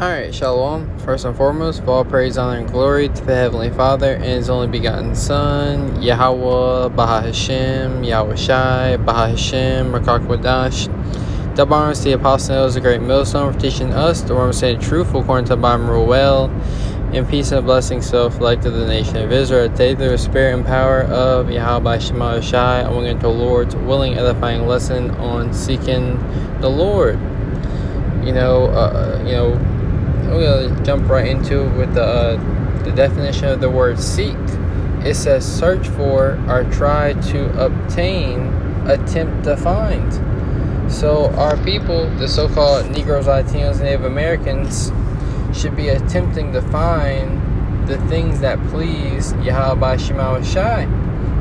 Alright, Shalom. First and foremost, for all praise, honor, and glory to the Heavenly Father and His only begotten Son, Yahweh, Baha Hashem, Yahweh Shai, Baha Hashem, Rakak Wadash. Double honors the Apostle is a great millstone for teaching us the word saying truth according to Bible well. In peace and blessing, so like to the nation of Israel, take the spirit and power of Yahweh Shema Shai. I want to get into the Lord's willing, edifying lesson on seeking the Lord. You know, uh, you know, we're gonna jump right into it with the uh, the definition of the word seek. It says search for or try to obtain, attempt to find. So our people, the so-called Negroes, Latinos, Native Americans, should be attempting to find the things that please Yahweh Shai.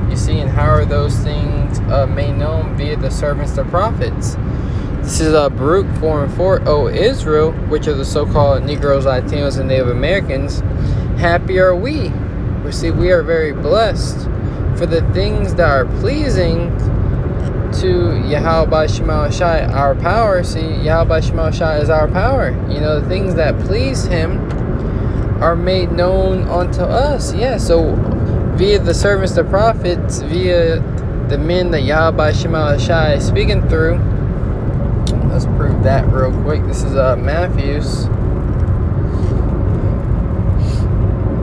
You see, and how are those things uh, made known via the servants, the prophets? This is a Baruch 4 and 4. O Israel, which are the so called Negroes, Latinos, and Native Americans, happy are we. We see we are very blessed for the things that are pleasing to Yahweh Shema Shai, our power. See, Yahweh Shema Shai is our power. You know, the things that please Him are made known unto us. Yeah, so via the servants, the prophets, via the men that Yahweh by Shema Shai is speaking through let's prove that real quick. This is uh, Matthew's.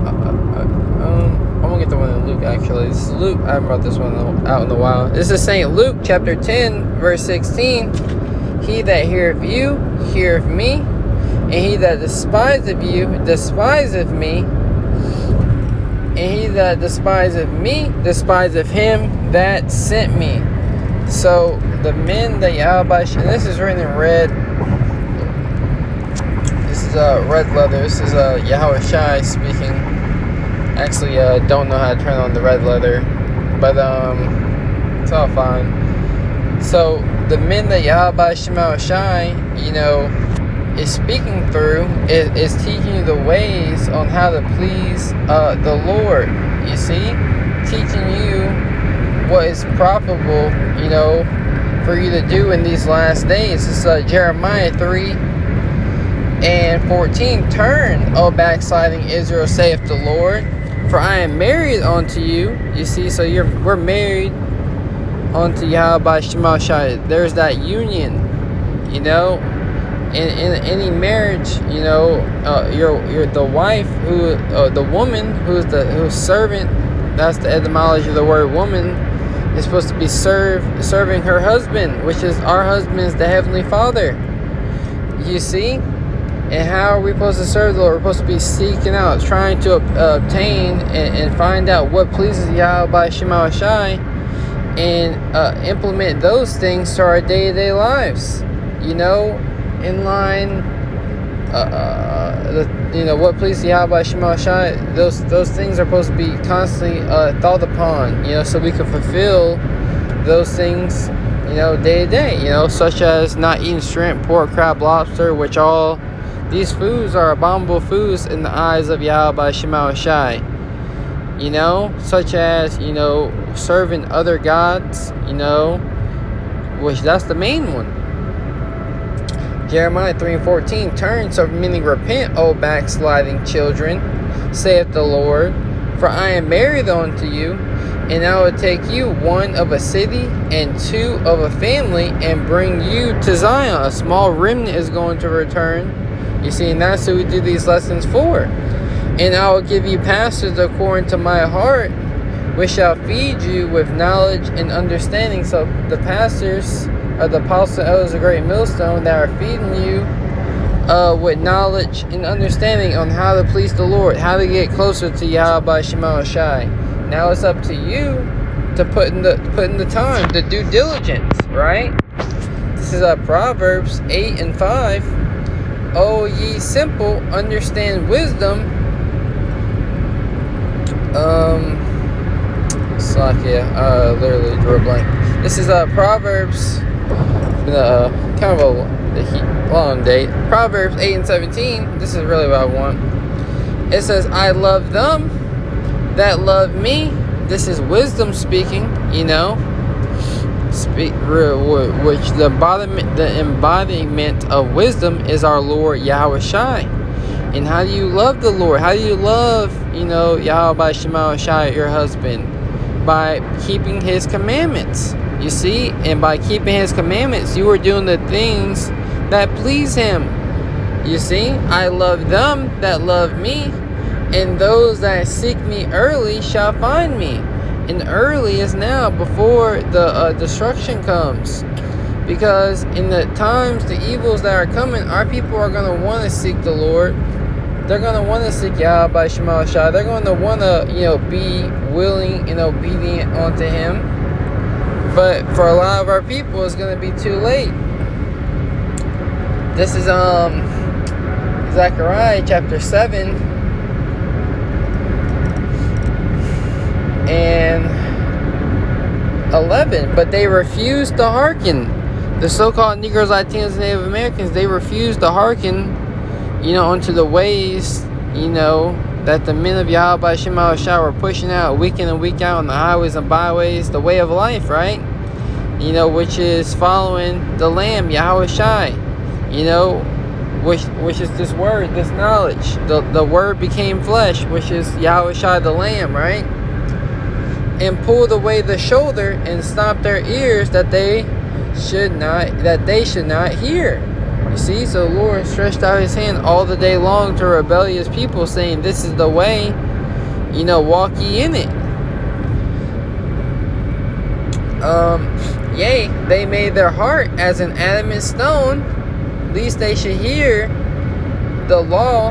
Uh, uh, um, I'm gonna get the one in Luke actually. This is Luke. I haven't brought this one out in a while. This is Saint Luke chapter 10, verse 16. He that heareth you, heareth me, and he that despiseth you, despiseth me, and he that despiseth me, despiseth him that sent me. So the men that Yahweh, and this is written in red. This is uh, red letter. This is uh, Yahweh Shai speaking. Actually, uh, don't know how to turn on the red letter, but um, it's all fine. So the men that Yahweh Shai, you know, is speaking through is, is teaching you the ways on how to please uh, the Lord. You see, teaching you what is profitable, you know, for you to do in these last days. Is uh, Jeremiah 3 and 14. Turn, O backsliding Israel, saith the Lord, for I am married unto you. You see, so you're we're married unto Yahweh Shema Shai. There's that union, you know. In, in any marriage, you know, uh, you're the wife who, uh, the woman who's the who's servant. That's the etymology of the word woman is supposed to be serve, serving her husband, which is our husband's the Heavenly Father. You see? And how are we supposed to serve the Lord? We're supposed to be seeking out, trying to obtain and, and, find out what pleases Yahweh by Shema Shai and uh, implement those things to our day to day lives. You know, in line, uh, uh, the, you know, what pleases Yahweh Shema Shai, those, those things are supposed to be constantly uh, thought upon, you know, so we can fulfill those things, you know, day to day, you know, such as not eating shrimp, pork, crab, lobster, which all these foods are abominable foods in the eyes of Yahweh Shema Shai. You know, such as, you know, serving other gods, you know, which that's the main one. Jeremiah 3 and 14 Turn, so many repent, O backsliding children, saith the Lord, for I am married unto you, and I will take you one of a city and two of a family and bring you to Zion. A small remnant is going to return. You see, and that's who we do these lessons for. And I will give you pastors according to my heart, which shall feed you with knowledge and understanding. So the pastors are the apostles and elders of great millstone that are feeding you uh, with knowledge and understanding on how to please the Lord, how to get closer to Yahweh by Shema Shai. Now it's up to you to put in the put in the time, the due diligence, right? This is uh, Proverbs 8 and 5. Oh ye simple, understand wisdom. Um Slakia, uh literally drew a blank. This is uh Proverbs uh kind of a long date. Proverbs 8 and 17. This is really what I want. It says, I love them that love me. This is wisdom speaking, you know. Speak, which the embodiment, the embodiment of wisdom is our Lord Yahweh Shai. And how do you love the Lord? How do you love, you know, Yahweh Shema Shai, your husband? By keeping his commandments. You see? And by keeping his commandments, you are doing the things that please him. You see? I love them that love me, and those that seek me early shall find me. And early is now before the uh, destruction comes. Because in the times, the evils that are coming, our people are going to want to seek the Lord they're going to want to seek Yahweh by Shema Shah. They're going to want to, you know, be willing and obedient unto Him. But for a lot of our people, it's going to be too late. This is um Zechariah chapter 7 and 11. But they refused to hearken. The so called Negroes, Latinos, Native Americans, they refused to hearken you know, onto the ways, you know, that the men of Yahweh Shema Shah were pushing out week in and week out on the highways and byways, the way of life, right? You know, which is following the Lamb, Yahweh Shai. You know, which which is this word, this knowledge. The the word became flesh, which is Yahweh Shai the Lamb, right? And pulled away the shoulder and stopped their ears that they should not that they should not hear. You see, so the Lord stretched out his hand all the day long to rebellious people, saying, This is the way, you know, walk ye in it. Um, yea, they made their heart as an adamant stone, least they should hear the law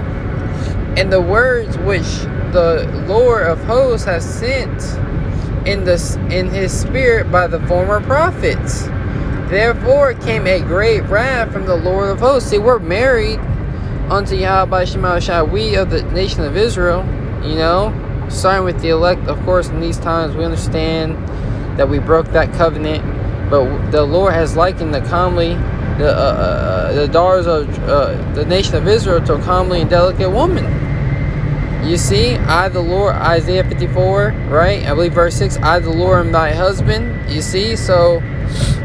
and the words which the Lord of hosts has sent in the in his spirit by the former prophets. Therefore came a great wrath from the Lord of hosts. See, we're married unto Yahweh Shema Shah, we of the nation of Israel, you know, starting with the elect, of course, in these times we understand that we broke that covenant, but the Lord has likened the comely, the, uh, uh, the daughters of uh, the nation of Israel to a comely and delicate woman. You see, I the Lord, Isaiah 54, right? I believe verse 6, I the Lord am thy husband. You see, so uh,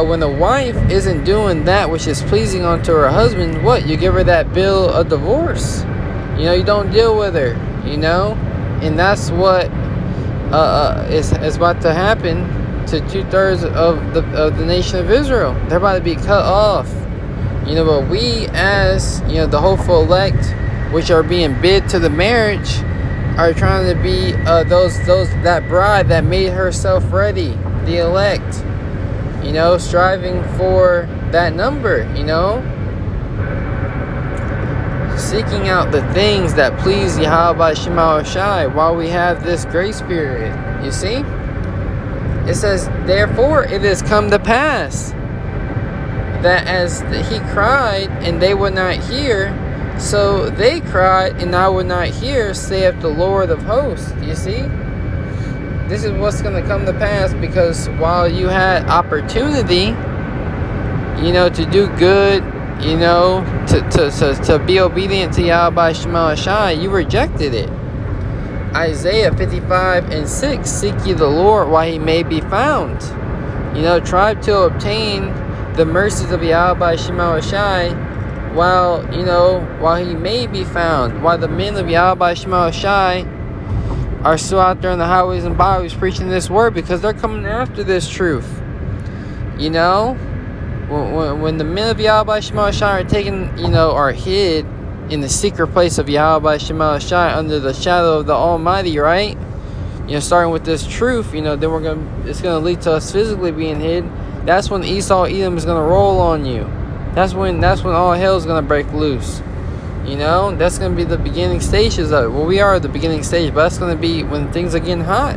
when the wife isn't doing that which is pleasing unto her husband, what? You give her that bill of divorce. You know, you don't deal with her, you know? And that's what uh, uh, is, is about to happen to two thirds of the, of the nation of Israel. They're about to be cut off. You know, but we, as, you know, the hopeful elect, which are being bid to the marriage, are trying to be uh, those, those, that bride that made herself ready, the elect you know, striving for that number, you know. Seeking out the things that please Yahweh Shema Shai while we have this grace period. You see? It says, Therefore it has come to pass that as he cried and they would not hear, so they cried and I would not hear, saith the Lord of hosts. You see? This is what's going to come to pass because while you had opportunity, you know, to do good, you know, to, to, to, to be obedient to Yahweh Shema Shai, you rejected it. Isaiah 55 and 6 Seek ye the Lord while he may be found. You know, try to obtain the mercies of Yahweh Shema Shai while, you know, while he may be found. While the men of Yahweh Shema Shai are still out there on the highways and byways preaching this word because they're coming after this truth. You know, when, when, when the men of Yahweh Shema Shai are taken, you know, are hid in the secret place of Yahweh Shema Shai under the shadow of the Almighty, right? You know, starting with this truth, you know, then we're gonna it's gonna lead to us physically being hid. That's when Esau Edom is gonna roll on you. That's when that's when all hell is gonna break loose. You know, that's going to be the beginning stages of it. Well, we are at the beginning stage, but that's going to be when things are getting hot.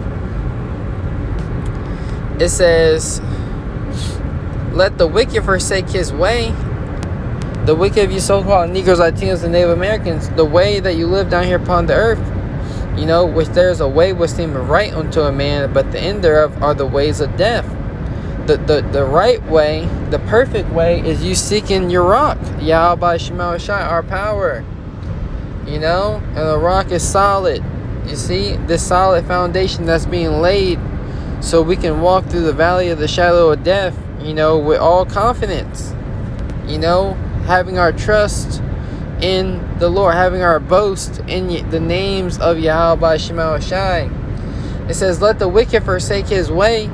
It says, Let the wicked forsake his way. The wicked of you so called Negroes, Latinos, and Native Americans, the way that you live down here upon the earth, you know, which there's a way which seemeth right unto a man, but the end thereof are the ways of death the, the, the right way, the perfect way, is you seeking your rock. Yahweh Shema Shai, our power. You know? And the rock is solid. You see? This solid foundation that's being laid so we can walk through the valley of the shadow of death, you know, with all confidence. You know? Having our trust, in the Lord, having our boast in the names of Yahweh Shema Shai. It says, Let the wicked forsake his way,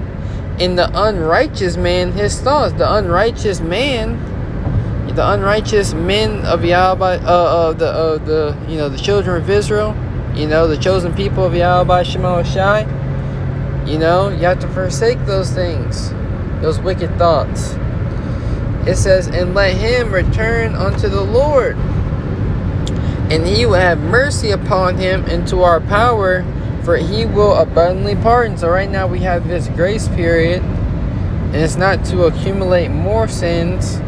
and the unrighteous man his thoughts. The unrighteous man, the unrighteous men of Yahweh, uh, of the, of the, you know, the children of Israel, you know, the chosen people of Yahweh Shema Shai. You know, you have to forsake those things, those wicked thoughts. It says, And let him return unto the Lord and he will have mercy upon him into our power, for he will abundantly pardon. So right now we have this grace period, and it's not to accumulate more sins,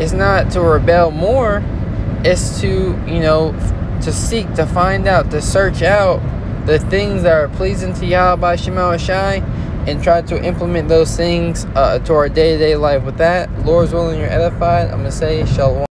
it's not to rebel more, it's to, you know, to seek, to find out, to search out the things that are pleasing to Yahweh by Shema Shai and try to implement those things uh, to our day-to-day life. With that, Lord's willing, you're edified. I'm going to say shalom.